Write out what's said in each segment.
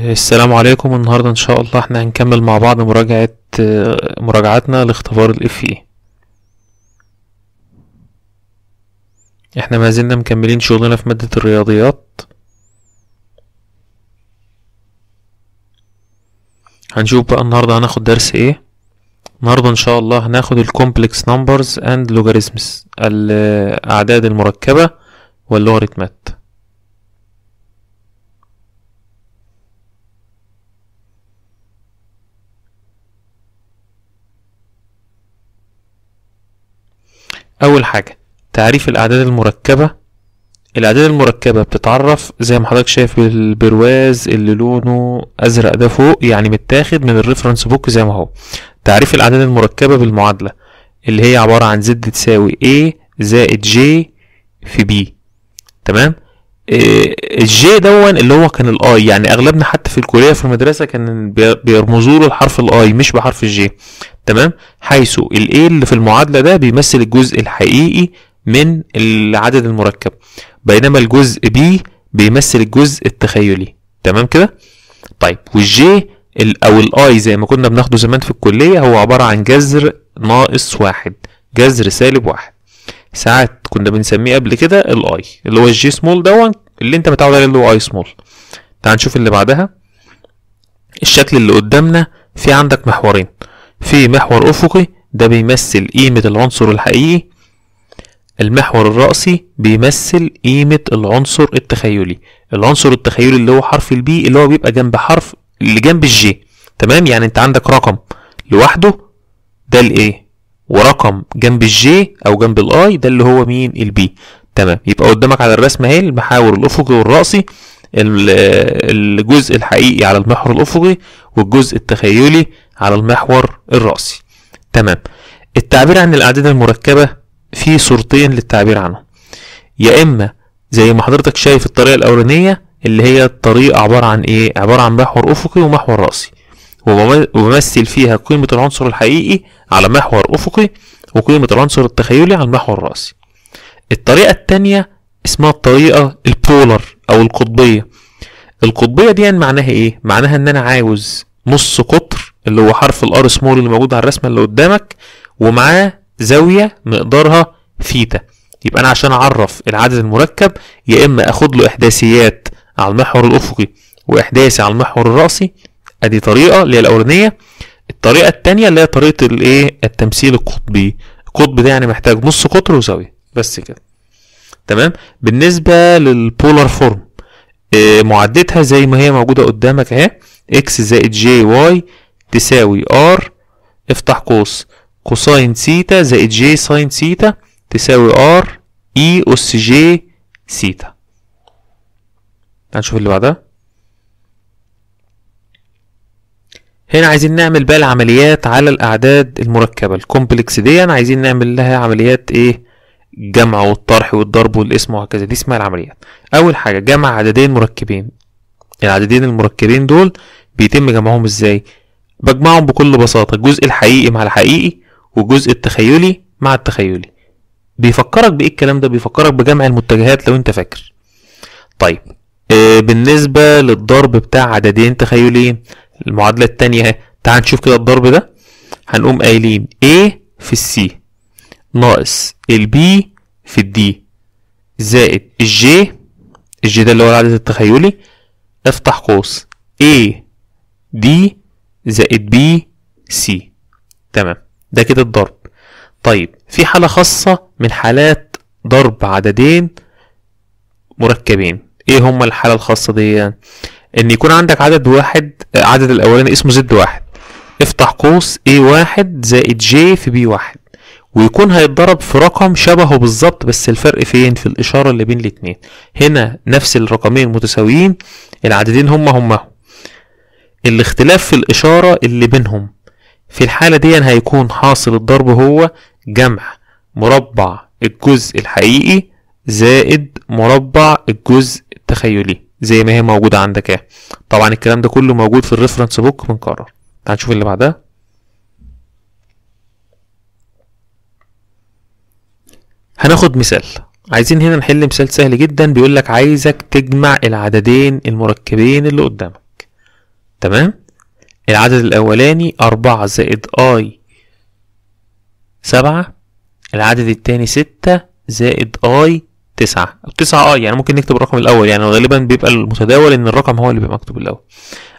السلام عليكم. النهاردة إن شاء الله إحنا هنكمل مع بعض مراجعة مراجعتنا لاختبار ال FE إحنا ما زلنا مكملين شغلنا في مادة الرياضيات. هنشوف بقى النهاردة هناخد درس إيه. النهاردة إن شاء الله هناخد ال complex numbers and logarithms الاعداد المركبة واللوغاريتمات أول حاجة تعريف الأعداد المركبة. الأعداد المركبة بتتعرف زي ما حضرتك شايف بالبرواز اللي لونه أزرق ده فوق يعني متاخد من ال reference book زي ما هو. تعريف الأعداد المركبة بالمعادلة اللي هي عبارة عن z تساوي a زائد j في b. تمام؟ ال j دون اللي هو كان ال i يعني أغلبنا حتى في الكلية في المدرسة كان بيرمزوا له الحرف ال i مش بحرف ال j. تمام؟ حيث ال a اللي في المعادلة ده بيمثل الجزء الحقيقي من العدد المركب. بينما الجزء b بيمثل الجزء التخيلي. تمام كده؟ طيب وال j أو ال i زي ما كنا بناخده زمان في الكلية هو عبارة عن جذر ناقص واحد. جذر سالب واحد. ساعات كنا بنسميه قبل كده الاي اللي هو الجي سمول دون اللي انت متعود عليه اللي هو اي سمول تعال نشوف اللي بعدها. الشكل اللي قدامنا في عندك محورين. في محور أفقي ده بيمثل قيمة العنصر الحقيقي. المحور الرأسي بيمثل قيمة العنصر التخيلي. العنصر التخيلي اللي هو حرف ال b اللي هو بيبقى جنب حرف اللي جنب ال j تمام؟ يعني انت عندك رقم لوحده ده ال a ورقم جنب ال j أو جنب ال i ده اللي هو مين؟ ال b تمام. يبقى قدامك على الرسمة أهي المحاور الأفقي والرأسي الجزء الحقيقي على المحور الأفقي والجزء التخيلي على المحور الرأسي. تمام. التعبير عن الأعداد المركبة في صورتين للتعبير عنهم يا إما زي ما حضرتك شايف الطريقة الأولانية اللي هي الطريقة عبارة عن إيه؟ عبارة عن محور أفقي ومحور رأسي. وبمثل فيها قيمة العنصر الحقيقي على محور أفقي وقيمة العنصر التخيلي على المحور الرأسي. الطريقة التانية اسمها الطريقة polar أو القطبية. القطبية دي معناها إيه؟ معناها إن أنا عاوز نص قطر اللي هو حرف ال R small اللي موجود على الرسمة اللي قدامك ومعاه زاوية مقدارها ثيتا يبقى أنا عشان أعرف العدد المركب يا إما أخد له إحداثيات على المحور الأفقي وإحداثي على المحور الرأسي أدي طريقة اللي هي الأولانية. الطريقة التانية اللي هي طريقة الإيه؟ التمثيل القطبي. القطب ده يعني محتاج نص قطر وزاوية. بس كده. تمام؟ بالنسبة لل polar form إيه معادلتها زي ما هي موجودة قدامك اهي. X زائد J Y تساوي R افتح قوس. cosine theta زائد J sine theta تساوي R E أس J theta هنشوف اللي بعدها. هنا عايزين نعمل بقى العمليات على الأعداد المركبة. ال complex دي عايزين نعمل لها عمليات إيه؟ جمع والطرح والضرب والقسمة وهكذا. دي اسمها العمليات. أول حاجة جمع عددين مركبين. العددين المركبين دول بيتم جمعهم إزاي؟ بجمعهم بكل بساطة. الجزء الحقيقي مع الحقيقي والجزء التخيلي مع التخيلي. بيفكرك بإيه الكلام ده؟ بيفكرك بجمع المتجهات لو أنت فاكر. طيب آه بالنسبة للضرب بتاع عددين تخيليين. المعادلة التانية اهي. تعال نشوف كده الضرب ده. هنقوم قايلين A في السي ناقص ال B في ال D زائد ال J ال J ده اللي هو العدد التخيلي. افتح قوس. A D زائد B C تمام. ده كده الضرب. طيب في حالة خاصة من حالات ضرب عددين مركبين. إيه هما الحالة الخاصة دي؟ إن يكون عندك عدد واحد عدد الأولاني اسمه Z واحد. افتح قوس A واحد زائد جي في بي واحد. ويكون هيتضرب في رقم شبهه بالظبط بس الفرق فين؟ في الإشارة اللي بين الاتنين. هنا نفس الرقمين متساويين العددين هما هما الاختلاف في الإشارة اللي بينهم. في الحالة دي هيكون حاصل الضرب هو جمع مربع الجزء الحقيقي زائد مربع الجزء التخيلي. زي ما هي موجودة عندك اهي. طبعا الكلام ده كله موجود في ال reference book بنكرر تعال نشوف اللي بعدها. هناخد مثال. عايزين هنا نحل مثال سهل جدا. بيقول لك عايزك تجمع العددين المركبين اللي قدامك. تمام؟ العدد الأولاني أربعة زائد i سبعة. العدد التاني ستة زائد i 9 التسعة آه يعني ممكن نكتب الرقم الأول. يعني غالبا بيبقى المتداول إن الرقم هو اللي بيبقى مكتوب الأول.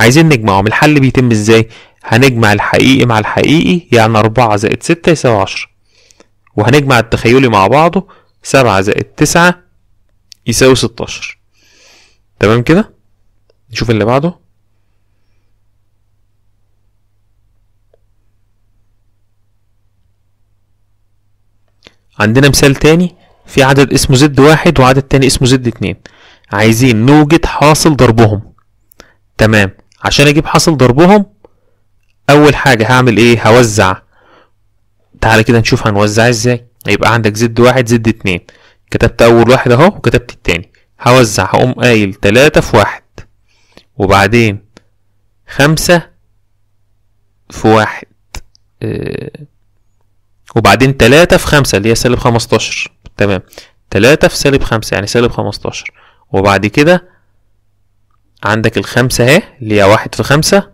عايزين نجمعهم الحل بيتم إزاي؟ هنجمع الحقيقي مع الحقيقي يعني 4 زائد 6 يساوي 10 وهنجمع التخيلي مع بعضه 7 زائد 9 يساوي 16 تمام كده؟ نشوف اللي بعده. عندنا مثال تاني. في عدد اسمه زد واحد وعدد تاني اسمه زد اتنين. عايزين نوجد حاصل ضربهم. تمام. عشان أجيب حاصل ضربهم أول حاجة هعمل إيه؟ هوزع. تعالى كده نشوف هنوزع إزاي. هيبقى عندك زد واحد زد اتنين. كتبت أول واحد أهو وكتبت التاني. هوزع. هقوم قايل تلاتة في واحد. وبعدين خمسة في واحد. آه. وبعدين تلاتة في خمسة اللي هي سالب خمستاشر. تمام. تلاتة في سالب خمسة يعني سالب خمستاشر. وبعد كده عندك الخمسة اهي اللي هي واحد في خمسة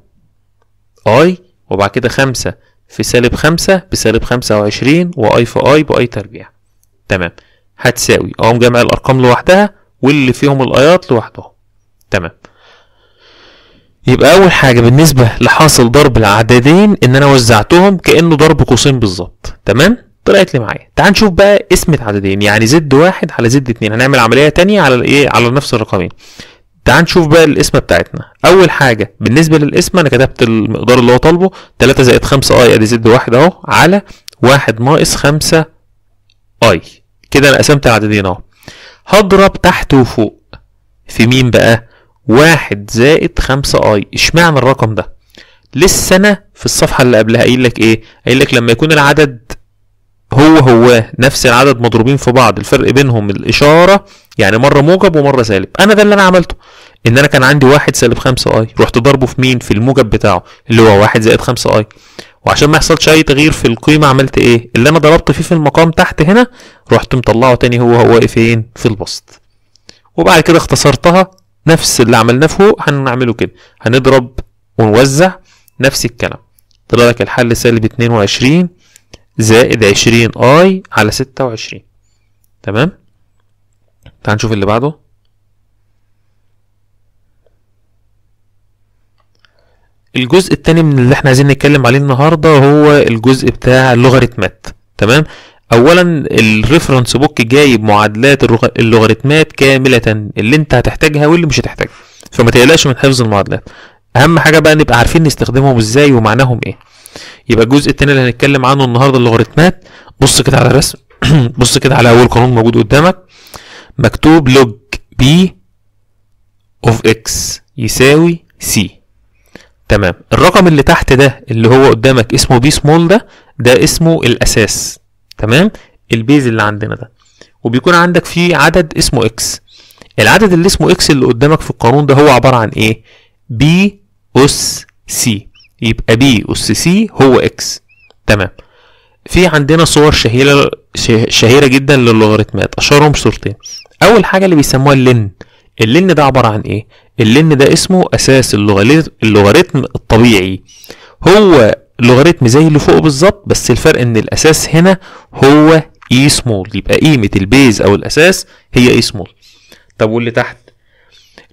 آي. وبعد كده خمسة في سالب خمسة بسالب خمسة وعشرين وآي في آي بآي تربيع تمام. هتساوي أقوم جامع الأرقام لوحدها واللي فيهم الآيات لوحدهم تمام. يبقى أول حاجة بالنسبة لحاصل ضرب العددين إن أنا وزعتهم كأنه ضرب قوسين بالظبط. تمام؟ طلعت لي معايا. تعال نشوف بقى اسمة عددين يعني زد واحد على زد اتنين. هنعمل عملية تانية على الايه؟ على نفس الرقمين. تعال نشوف بقى القسمه بتاعتنا. أول حاجة بالنسبة للقسمه أنا كتبت المقدار اللي هو طالبه. 3 زائد 5 آي أدي زد واحد أهو على واحد ناقص 5 آي. كده أنا قسمت العددين أهو. هضرب تحت وفوق. في مين بقى؟ واحد زائد خمسة آي. اشمعنى الرقم ده؟ لسه أنا في الصفحة اللي قبلها قايل لك إيه؟ قايل لك لما يكون العدد هو هو نفس العدد مضروبين في بعض. الفرق بينهم الإشارة يعني مرة موجب ومرة سالب. أنا ده اللي أنا عملته. إن أنا كان عندي واحد سالب خمسة آي. رحت ضربه في مين؟ في الموجب بتاعه اللي هو واحد زائد خمسة آي. وعشان ما يحصلش أي تغيير في القيمة عملت إيه؟ اللي أنا ضربت فيه في المقام تحت هنا رحت مطلعه تاني هو هو فين؟ في البسط. وبعد كده اختصرتها. نفس اللي عملناه فوق هنعمله كده. هنضرب ونوزع نفس الكلام. طلع لك الحل سالب اتنين وعشرين. زائد عشرين آي على ستة وعشرين. تمام؟ تعال نشوف اللي بعده. الجزء التاني من اللي إحنا عايزين نتكلم عليه النهارده هو الجزء بتاع اللوغاريتمات. تمام؟ اولا ال reference book جايب معادلات اللوغاريتمات كاملة اللي انت هتحتاجها واللي مش هتحتاجها. فما تقلقش من حفظ المعادلات. أهم حاجة بقى نبقى عارفين نستخدمهم إزاي ومعناهم إيه. يبقى الجزء التاني اللي هنتكلم عنه النهارده اللوغاريتمات بص كده على الرسم بص كده على أول قانون موجود قدامك. مكتوب log بي اوف إكس يساوي سي تمام. الرقم اللي تحت ده اللي هو قدامك اسمه B small ده ده اسمه الأساس. تمام؟ ال base اللي عندنا ده. وبيكون عندك فيه عدد اسمه X العدد اللي اسمه X اللي قدامك في القانون ده هو عبارة عن إيه؟ B أس C يبقى B أس C هو X تمام. في عندنا صور شهيرة شهيرة جدا للوغاريتمات أشهرهم صورتين. أول حاجة اللي بيسموها ال ln ال ln ده عبارة عن إيه؟ ال ln ده اسمه أساس اللوغاريتم الطبيعي. هو لوغاريتم زي اللي فوق بالظبط بس الفرق إن الأساس هنا هو اي سمول يبقى قيمة ال base أو الأساس هي اي سمول طب واللي تحت؟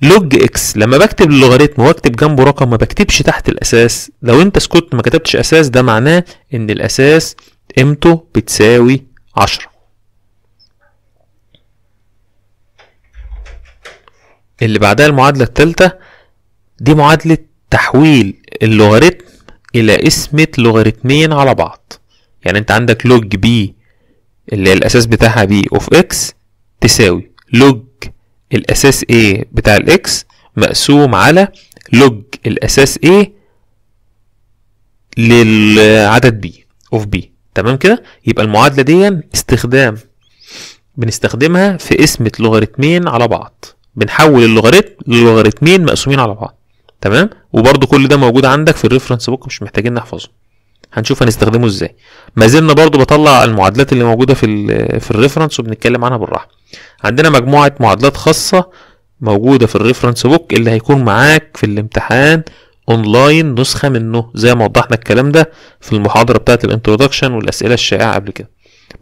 log X لما بكتب اللوغاريتم واكتب جنبه رقم ما بكتبش تحت الأساس لو انت سكتّ ما كتبتش أساس ده معناه إن الأساس قيمته بتساوي عشرة. اللي بعدها المعادلة التالتة دي معادلة تحويل اللوغاريتم إلى قسمة لوغاريتمين على بعض. يعني انت عندك log B اللي الأساس بتاعها B of X تساوي log الأساس A بتاع ال X مقسوم على log الأساس A للعدد B of B. تمام كده؟ يبقى المعادلة دي استخدام بنستخدمها في قسمة لوغاريتمين على بعض. بنحول اللوغاريتم للوغاريتمين مقسومين على بعض. تمام؟ وبرده كل ده موجود عندك في ال reference book مش محتاجين نحفظه. هنشوف هنستخدمه إزاي. ما زلنا برضو بطلع المعادلات اللي موجودة في في ال reference وبنتكلم عنها بالراحة. عندنا مجموعة معادلات خاصة موجودة في ال reference book اللي هيكون معاك في الامتحان اونلاين نسخة منه. زي ما وضحنا الكلام ده في المحاضرة بتاعة ال introduction والأسئلة الشائعة قبل كده.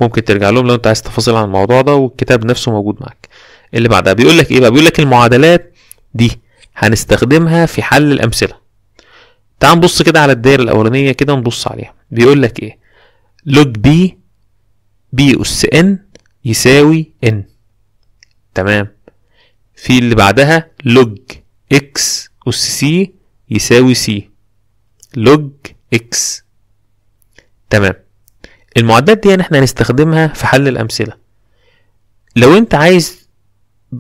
ممكن ترجع لهم لو انت عايز تفاصيل عن الموضوع ده والكتاب نفسه موجود معاك. اللي بعدها بيقول لك إيه بقى؟ بيقول لك المعادلات دي هنستخدمها في حل الأمثلة. تعال نبص كده على الدايرة الأولانية كده نبص عليها. بيقول لك إيه؟ log B B أس N يساوي N تمام. في اللي بعدها log X أس C يساوي C log X تمام. المعادلات دي إحنا هنستخدمها في حل الأمثلة. لو انت عايز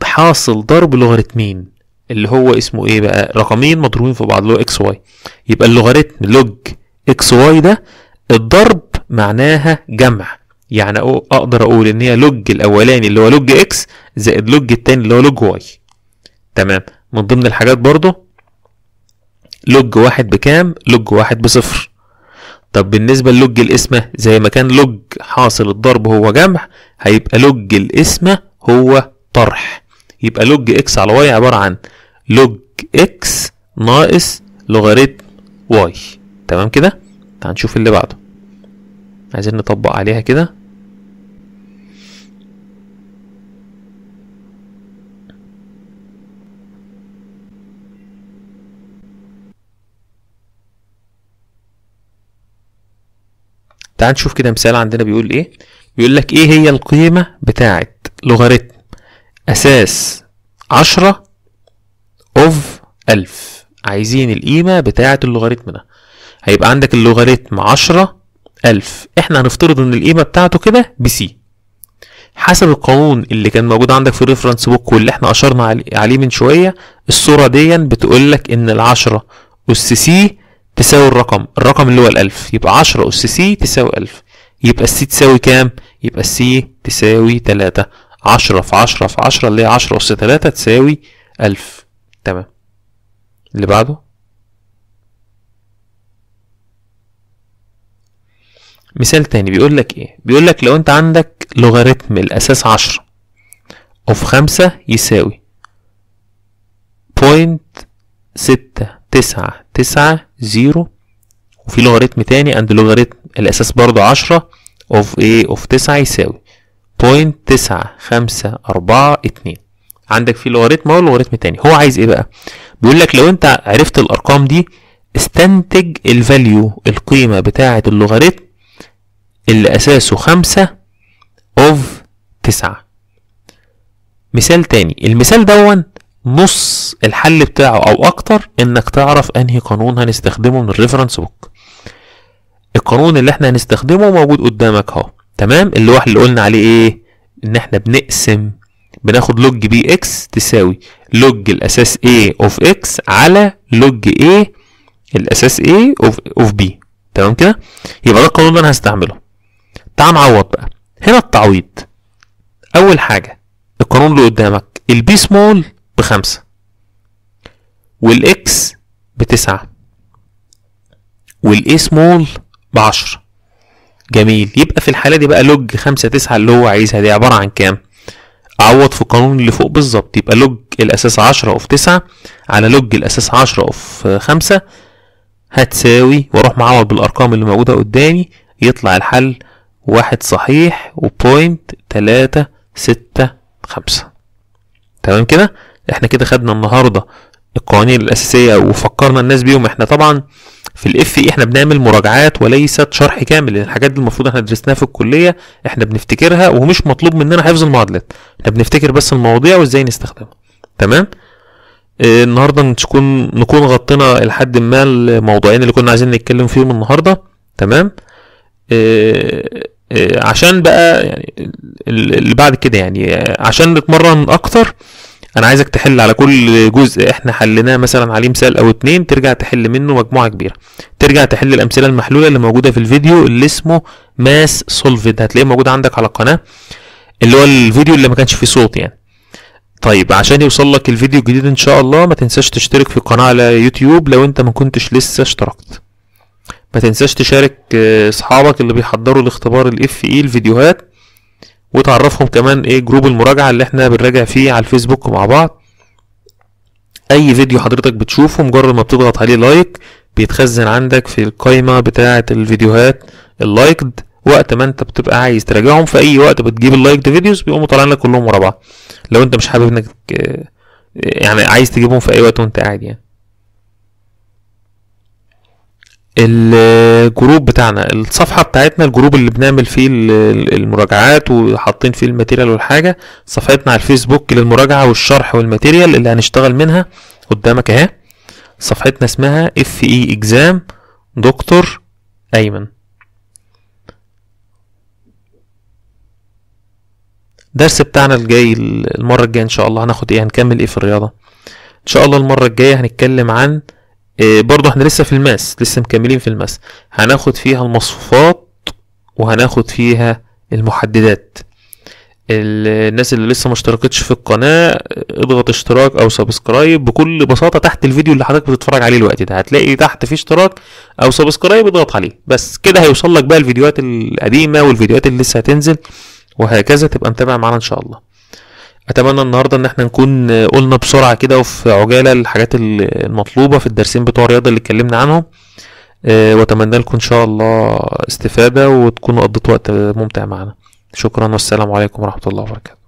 حاصل ضرب لوغاريتمين اللي هو اسمه إيه بقى؟ رقمين مضروبين في بعض اللي هو X Y. يبقى اللوغاريتم log x y ده الضرب معناها جمع. يعني أقدر أقول إن هي log الأولاني اللي هو log x زائد log التاني اللي هو log y. تمام. من ضمن الحاجات برضو log واحد بكام؟ log واحد بصفر. طب بالنسبة لل log القسمة زي ما كان log حاصل الضرب هو جمع هيبقى log القسمة هو طرح. يبقى log x على y عبارة عن log x ناقص لوغاريتم y. تمام كده؟ تعال نشوف اللي بعده. عايزين نطبق عليها كده. تعال نشوف كده مثال عندنا بيقول إيه. بيقول لك إيه هي القيمة بتاعة لوغاريتم؟ أساس عشرة of ألف. عايزين القيمة بتاعة اللوغاريتم ده. هيبقى عندك اللوغاريتم عشرة ألف. إحنا هنفترض إن القيمة بتاعته كده بسي حسب القانون اللي كان موجود عندك في ال reference book واللي إحنا اشرنا عليه من شوية الصورة دي بتقول لك إن العشرة أس سي تساوي الرقم. الرقم اللي هو الألف. يبقى عشرة أس سي تساوي ألف. يبقى السي تساوي كام؟ يبقى السي تساوي تلاتة. عشرة في عشرة في عشرة اللي هي عشرة أس تلاتة تساوي ألف. تمام. اللي بعده؟ مثال تاني بيقول لك إيه؟ بيقول لك لو أنت عندك لوغاريتم الأساس عشرة of خمسة يساوي point ستة تسعة تسعة zero وفي لوغاريتم تاني عند لوغاريتم الأساس برضو عشرة of إيه of تسعة يساوي point تسعة خمسة اربعة اتنين. عندك في لوغاريتم أو لوغاريتم تاني. هو عايز إيه بقى؟ بيقول لك لو أنت عرفت الأرقام دي استنتج ال value القيمة بتاعة اللوغاريتم اللي أساسه خمسة of تسعة. مثال تاني المثال ده نص الحل بتاعه أو أكتر إنك تعرف أنهي قانون هنستخدمه من ال reference book القانون اللي إحنا هنستخدمه موجود قدامك أهو. تمام؟ اللي هو اللي قلنا عليه إيه؟ إن إحنا بنقسم بناخد log b x تساوي log الأساس A of x على log A الأساس A of B. تمام كده؟ يبقى ده القانون اللي أنا هستعمله. تعال نعوض بقى. هنا التعويض. أول حاجة القانون اللي قدامك ال b small بخمسة وال x بتسعة والاي سمول بعشرة جميل. يبقى في الحالة دي بقى log خمسة تسعة اللي هو عايزها دي عبارة عن كام؟ أعوض في القانون اللي فوق بالظبط. يبقى log الأساس عشرة of تسعة على log الأساس عشرة of خمسة هتساوي وأروح معوض بالأرقام اللي موجودة قدامي يطلع الحل واحد صحيح و point تلاتة ستة خمسة. تمام كده؟ إحنا كده خدنا النهارده القوانين الأساسية وفكرنا الناس بيهم. إحنا طبعا في الاف اي إحنا بنعمل مراجعات وليست شرح كامل. لأن الحاجات دي المفروض إحنا درسناها في الكلية إحنا بنفتكرها ومش مطلوب مننا حفظ المعادلات. إحنا بنفتكر بس المواضيع وازاي نستخدمها. تمام؟ آه النهارده نكون نكون غطينا لحد ما الموضوعين اللي كنا عايزين نتكلم فيهم النهارده. تمام؟ آه عشان بقى يعني اللي بعد كده يعني عشان نتمرن أكتر أنا عايزك تحل على كل جزء إحنا حليناه مثلا عليه مثال أو اتنين ترجع تحل منه مجموعة كبيرة. ترجع تحل الأمثلة المحلولة اللي موجودة في الفيديو اللي اسمه ماس سولفد هتلاقيه موجود عندك على القناة اللي هو الفيديو اللي ما كانش فيه صوت يعني. طيب عشان يوصل لك الفيديو الجديد إن شاء الله ما تنساش تشترك في القناه على يوتيوب لو أنت ما كنتش لسه اشتركت. ما تنساش تشارك أصحابك اللي بيحضروا لاختبار ال FE الفيديوهات وتعرفهم كمان إيه group المراجعة اللي إحنا بنراجع فيه على الفيسبوك مع بعض. أي فيديو حضرتك بتشوفه مجرد ما بتضغط عليه like بيتخزن عندك في القائمة بتاعة الفيديوهات ال liked وقت ما أنت بتبقى عايز تراجعهم في أي وقت بتجيب ال liked videos بيقوموا طالعين لك كلهم ورا بعض. لو أنت مش حابب انك آه، يعني عايز تجيبهم في أي وقت وأنت قاعد يعني. ال group بتاعنا الصفحة بتاعتنا ال group اللي بنعمل فيه ال- ال- المراجعات وحاطين فيه ال material والحاجة صفحتنا على الفيسبوك للمراجعة والشرح وال material اللي هنشتغل منها قدامك اهي. صفحتنا اسمها FE exam دكتور ايمن الدرس بتاعنا الجاي المرة الجاية إن شاء الله هناخد إيه؟ هنكمل إيه في الرياضة؟ إن شاء الله المرة الجاية هنتكلم عن إيه برضو إحنا لسه في ال math لسه مكملين في ال math. هناخد فيها المصفوفات وهناخد فيها المحددات. ال- الناس اللي لسه ما اشتركتش في القناة اضغط اشتراك أو subscribe. بكل بساطة تحت الفيديو اللي حضرتك بتتفرج عليه الوقت ده. هتلاقي تحت فيه اشتراك أو subscribe اضغط عليه. بس كده هيوصل لك بقى الفيديوهات القديمة والفيديوهات اللي لسه هتنزل وهكذا تبقى متابع معانا إن شاء الله. أتمنى النهارده إن إحنا نكون قلنا بسرعة كده وفي عجالة الحاجات ال- المطلوبة في الدرسين بتوع الرياضة اللي اتكلمنا عنهم. آه، وأتمنى لكم إن شاء الله استفادة وتكونوا قضيتوا وقت ممتع معنا. شكرا والسلام عليكم ورحمة الله وبركاته.